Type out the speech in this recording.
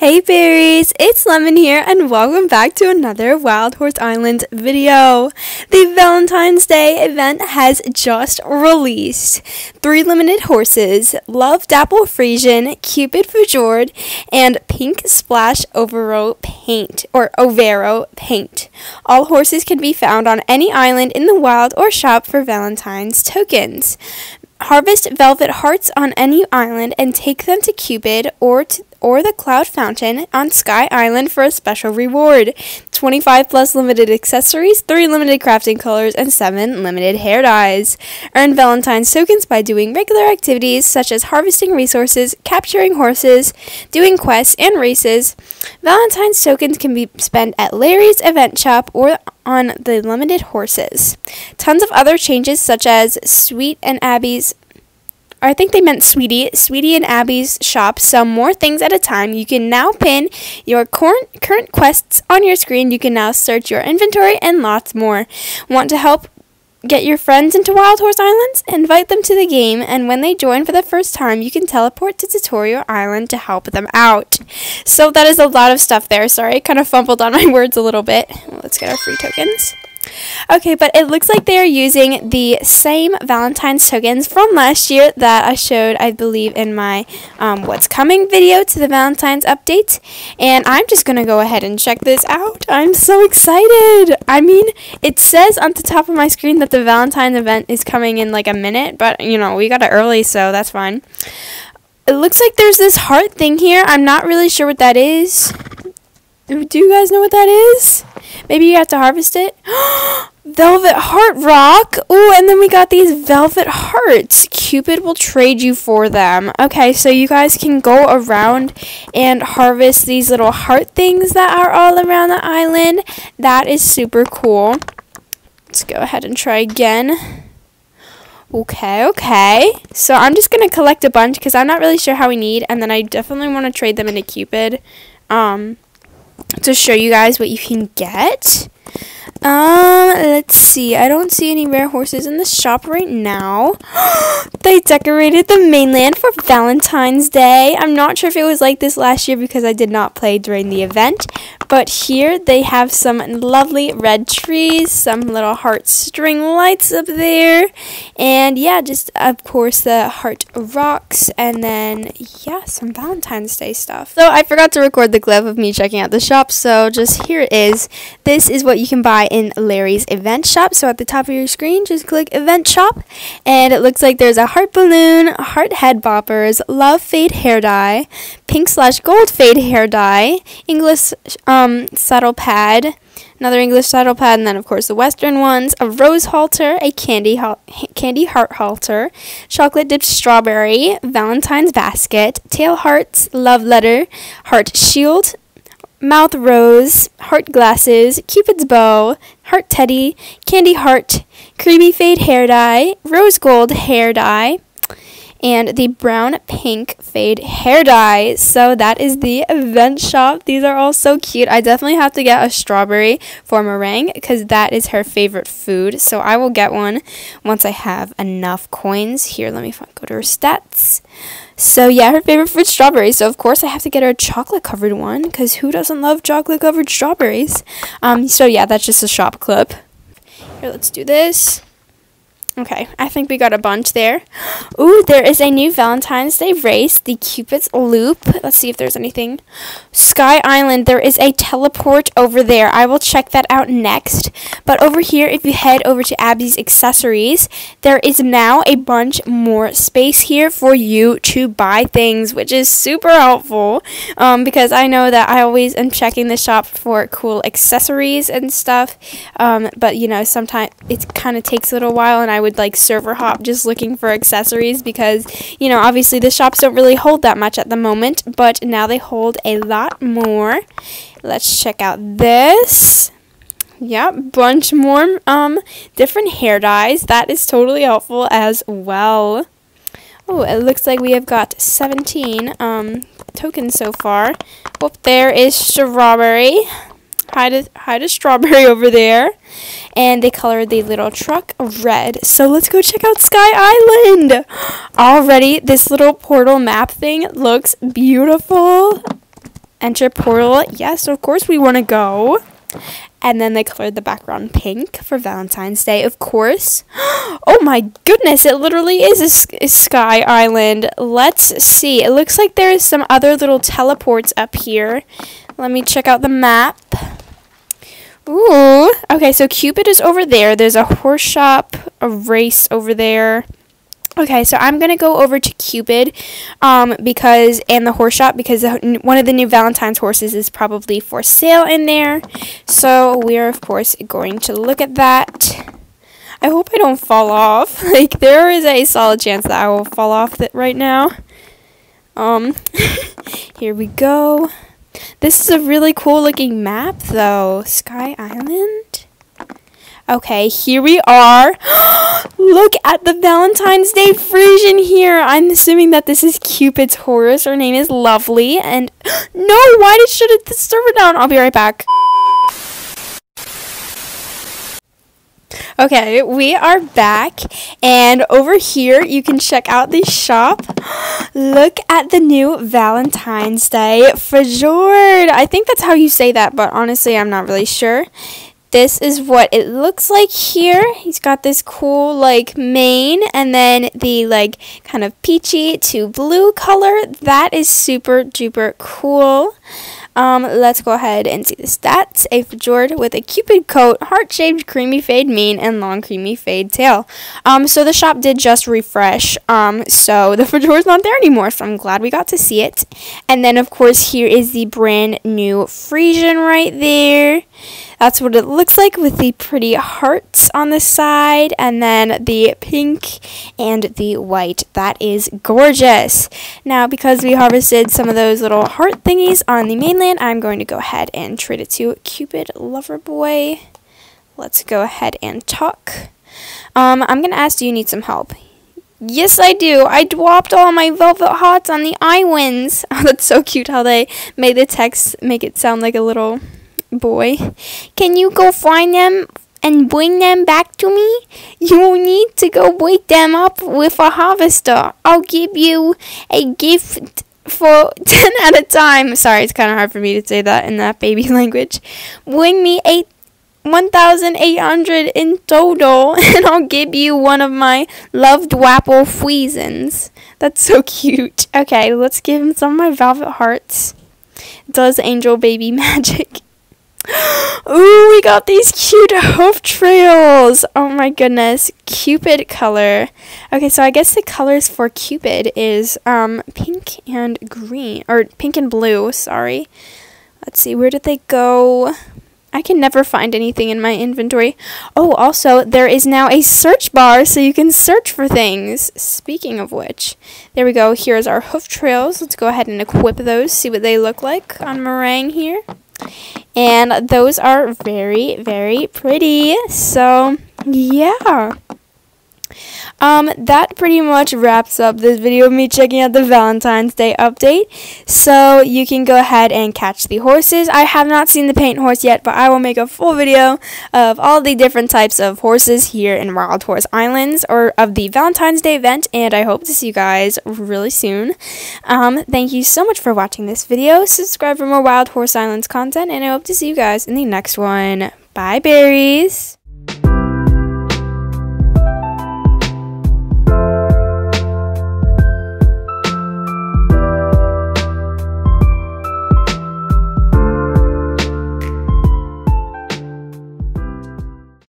Hey berries, it's Lemon here and welcome back to another Wild Horse Island video. The Valentine's Day event has just released. Three limited horses, Love Dapple Frisian, Cupid Fjord, and Pink Splash Overo Paint, or Overo Paint. All horses can be found on any island in the wild or shop for Valentine's tokens. Harvest velvet hearts on any island and take them to Cupid or to or the Cloud Fountain on Sky Island for a special reward. 25 plus limited accessories, 3 limited crafting colors, and 7 limited hair dyes. Earn Valentine's tokens by doing regular activities such as harvesting resources, capturing horses, doing quests, and races. Valentine's tokens can be spent at Larry's event shop or on the limited horses. Tons of other changes such as Sweet and Abby's I think they meant Sweetie. Sweetie and Abby's shop sell more things at a time. You can now pin your current current quests on your screen. You can now search your inventory and lots more. Want to help get your friends into Wild Horse Islands? Invite them to the game, and when they join for the first time, you can teleport to Tutorial Island to help them out. So that is a lot of stuff there. Sorry, I kind of fumbled on my words a little bit. Let's get our free tokens. Okay, but it looks like they are using the same Valentine's tokens from last year that I showed, I believe, in my um, What's Coming video to the Valentine's update. And I'm just going to go ahead and check this out. I'm so excited. I mean, it says on the top of my screen that the Valentine's event is coming in like a minute, but, you know, we got it early, so that's fine. It looks like there's this heart thing here. I'm not really sure what that is. Do you guys know what that is? Maybe you have to harvest it. velvet heart rock. Oh, and then we got these velvet hearts. Cupid will trade you for them. Okay, so you guys can go around and harvest these little heart things that are all around the island. That is super cool. Let's go ahead and try again. Okay, okay. So I'm just going to collect a bunch because I'm not really sure how we need. And then I definitely want to trade them into Cupid. Um, to show you guys what you can get. Um, let's see. I don't see any rare horses in the shop right now. they decorated the mainland for Valentine's Day. I'm not sure if it was like this last year because I did not play during the event. But here they have some lovely red trees, some little heart string lights up there. And yeah, just of course the heart rocks. And then, yeah, some Valentine's Day stuff. So I forgot to record the clip of me checking out the shop. So just here it is. This is what you can buy in Larry's event shop. So at the top of your screen, just click event shop. And it looks like there's a heart balloon, heart head boppers, love fade hair dye, pink slash gold fade hair dye, English um, Um, saddle pad, another English saddle pad, and then of course the Western ones, a rose halter, a candy candy heart halter, chocolate dipped strawberry, Valentine's basket, tail hearts, love letter, heart shield, mouth rose, heart glasses, cupid's bow, heart teddy, candy heart, creamy fade hair dye, rose gold hair dye, and the brown pink fade hair dye. So that is the event shop. These are all so cute. I definitely have to get a strawberry for meringue because that is her favorite food. So I will get one once I have enough coins. Here, let me go to her stats. So yeah, her favorite fruit strawberries. So of course I have to get her a chocolate covered one because who doesn't love chocolate covered strawberries? Um, so yeah, that's just a shop clip. Here, let's do this. Okay, I think we got a bunch there. Ooh, there is a new Valentine's Day race, the Cupid's Loop. Let's see if there's anything. Sky Island, there is a teleport over there. I will check that out next. But over here, if you head over to Abby's accessories, there is now a bunch more space here for you to buy things, which is super helpful um, because I know that I always am checking the shop for cool accessories and stuff. Um, but, you know, sometimes it kind of takes a little while and I would would like server hop just looking for accessories because, you know, obviously the shops don't really hold that much at the moment, but now they hold a lot more. Let's check out this. Yep, bunch more um different hair dyes. That is totally helpful as well. Oh, it looks like we have got 17 um tokens so far. Whoop, there is strawberry. Hi to, hi to strawberry over there and they colored the little truck red. So let's go check out Sky Island. Already, this little portal map thing looks beautiful. enter portal. Yes, of course we want to go. And then they colored the background pink for Valentine's Day, of course. Oh my goodness, it literally is a, a sky island. Let's see. It looks like there's some other little teleports up here. Let me check out the map. Ooh. Okay, so Cupid is over there. There's a horse shop, a race over there. Okay, so I'm gonna go over to Cupid, um, because and the horse shop because one of the new Valentine's horses is probably for sale in there. So we are of course going to look at that. I hope I don't fall off. Like there is a solid chance that I will fall off that right now. Um, here we go. This is a really cool looking map though. Sky Island. Okay, here we are. Look at the Valentine's Day Frisian here. I'm assuming that this is Cupid's horse. Her name is Lovely. And no, why did shut the server down? I'll be right back. Okay, we are back, and over here you can check out the shop. Look at the new Valentine's Day Fjord. I think that's how you say that, but honestly, I'm not really sure. This is what it looks like here. He's got this cool like mane and then the like kind of peachy to blue color. That is super duper cool. Um, let's go ahead and see the stats. A Fjord with a cupid coat, heart-shaped creamy fade mane, and long creamy fade tail. Um, so the shop did just refresh. Um, so the Fjord's not there anymore, so I'm glad we got to see it. And then, of course, here is the brand new Frisian right there. That's what it looks like with the pretty hearts on the side and then the pink and the white. That is gorgeous. Now, because we harvested some of those little heart thingies on the mainland, I'm going to go ahead and trade it to Cupid Loverboy. Let's go ahead and talk. Um, I'm going to ask, do you need some help? Yes, I do. I dropped all my velvet hearts on the islands. Oh, that's so cute how they made the text make it sound like a little boy. Can you go find them and bring them back to me? You will need to go wake them up with a harvester. I'll give you a gift for 10 at a time. Sorry, it's kind of hard for me to say that in that baby language. Bring me eight 1,800 in total, and I'll give you one of my loved Wapple Friesens. That's so cute. Okay, let's give him some of my velvet hearts. Does angel baby magic. Ooh, we got these cute hoof trails. Oh my goodness. Cupid color. Okay, so I guess the colors for Cupid is um pink and green or pink and blue, sorry. Let's see, where did they go? I can never find anything in my inventory. Oh, also, there is now a search bar so you can search for things. Speaking of which, there we go. Here's our hoof trails. Let's go ahead and equip those, see what they look like on Meringue here. And those are very, very pretty. So, yeah. Um, that pretty much wraps up this video of me checking out the Valentine's Day update. So you can go ahead and catch the horses. I have not seen the paint horse yet, but I will make a full video of all the different types of horses here in Wild Horse Islands or of the Valentine's Day event. And I hope to see you guys really soon. Um, thank you so much for watching this video. Subscribe for more Wild Horse Islands content, and I hope to see you guys in the next one. Bye, berries!